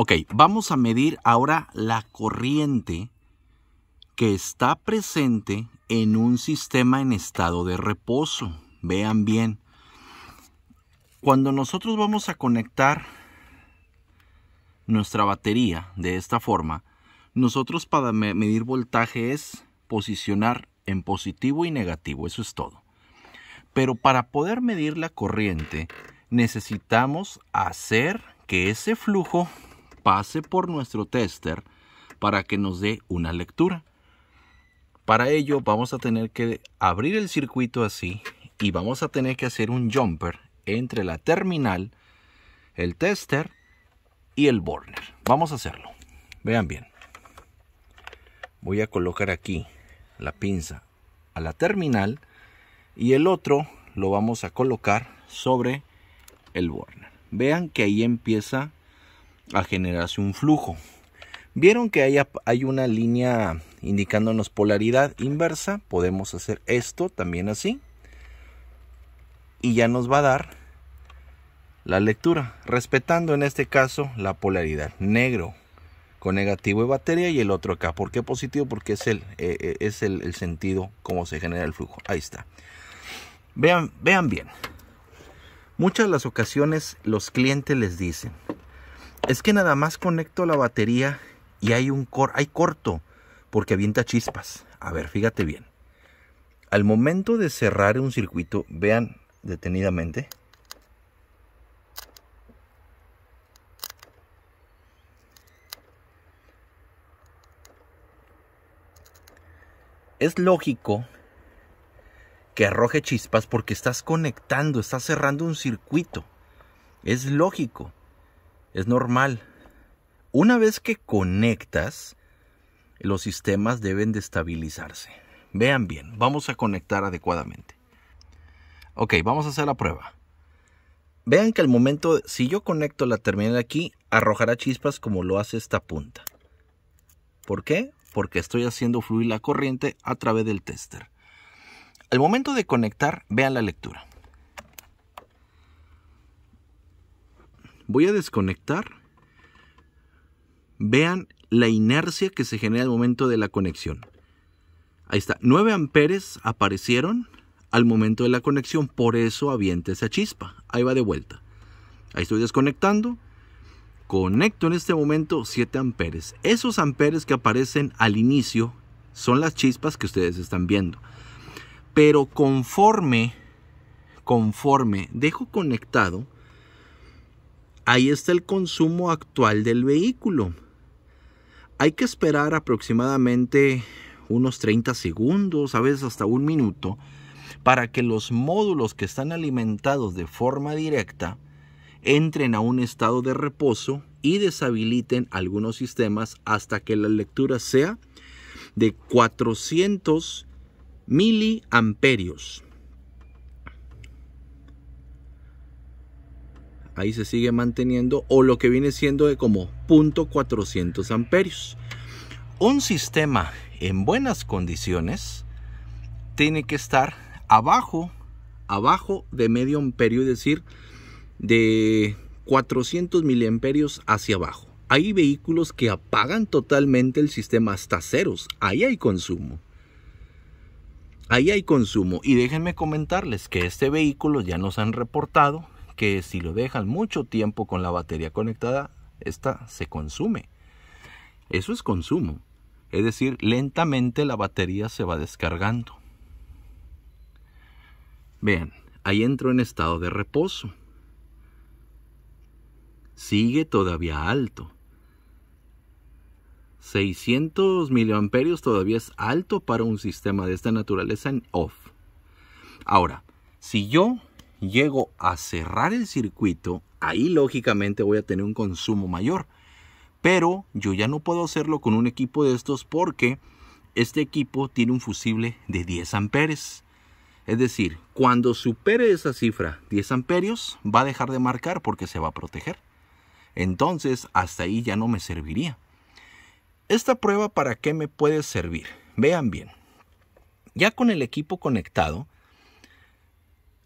Ok, vamos a medir ahora la corriente que está presente en un sistema en estado de reposo. Vean bien. Cuando nosotros vamos a conectar nuestra batería de esta forma, nosotros para medir voltaje es posicionar en positivo y negativo, eso es todo. Pero para poder medir la corriente necesitamos hacer que ese flujo pase por nuestro tester para que nos dé una lectura. Para ello vamos a tener que abrir el circuito así y vamos a tener que hacer un jumper entre la terminal, el tester y el burner. Vamos a hacerlo. Vean bien. Voy a colocar aquí la pinza a la terminal y el otro lo vamos a colocar sobre el burner. Vean que ahí empieza a generarse un flujo. Vieron que hay, hay una línea indicándonos polaridad inversa. Podemos hacer esto también así. Y ya nos va a dar la lectura, respetando en este caso la polaridad. Negro con negativo de batería y el otro acá. ¿Por qué positivo? Porque es el, eh, eh, es el, el sentido como se genera el flujo. Ahí está. Vean, vean bien. Muchas de las ocasiones los clientes les dicen, es que nada más conecto la batería y hay un cor hay corto porque avienta chispas. A ver, fíjate bien. Al momento de cerrar un circuito, vean detenidamente. Es lógico que arroje chispas porque estás conectando, estás cerrando un circuito. Es lógico, es normal. Una vez que conectas, los sistemas deben de estabilizarse. Vean bien, vamos a conectar adecuadamente. Ok, vamos a hacer la prueba. Vean que al momento, si yo conecto la terminal aquí, arrojará chispas como lo hace esta punta. ¿Por qué? Porque estoy haciendo fluir la corriente a través del tester. Al momento de conectar, vean la lectura. Voy a desconectar. Vean la inercia que se genera al momento de la conexión. Ahí está, 9 amperes aparecieron al momento de la conexión, por eso avienta esa chispa. Ahí va de vuelta. Ahí estoy desconectando. Conecto en este momento 7 amperes. Esos amperes que aparecen al inicio son las chispas que ustedes están viendo. Pero conforme, conforme dejo conectado, ahí está el consumo actual del vehículo. Hay que esperar aproximadamente unos 30 segundos, a veces hasta un minuto, para que los módulos que están alimentados de forma directa entren a un estado de reposo y deshabiliten algunos sistemas hasta que la lectura sea de 400 miliamperios. Ahí se sigue manteniendo o lo que viene siendo de como 0.400 amperios. Un sistema en buenas condiciones tiene que estar abajo, abajo de medio amperio, es decir, de 400 miliamperios hacia abajo. Hay vehículos que apagan totalmente el sistema hasta ceros. Ahí hay consumo. Ahí hay consumo y déjenme comentarles que este vehículo ya nos han reportado que si lo dejan mucho tiempo con la batería conectada, esta se consume. Eso es consumo. Es decir, lentamente la batería se va descargando. Vean, ahí entro en estado de reposo. Sigue todavía alto. 600 miliamperios todavía es alto para un sistema de esta naturaleza en off. Ahora, si yo llego a cerrar el circuito, ahí lógicamente voy a tener un consumo mayor. Pero yo ya no puedo hacerlo con un equipo de estos porque este equipo tiene un fusible de 10 amperes. Es decir, cuando supere esa cifra 10 amperios, va a dejar de marcar porque se va a proteger. Entonces, hasta ahí ya no me serviría. Esta prueba para qué me puede servir? Vean bien. Ya con el equipo conectado,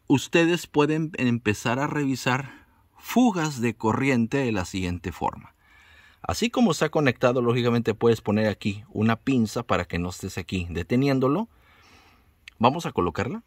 ustedes pueden empezar a revisar fugas de corriente de la siguiente forma. Así como está conectado, lógicamente puedes poner aquí una pinza para que no estés aquí deteniéndolo. Vamos a colocarla.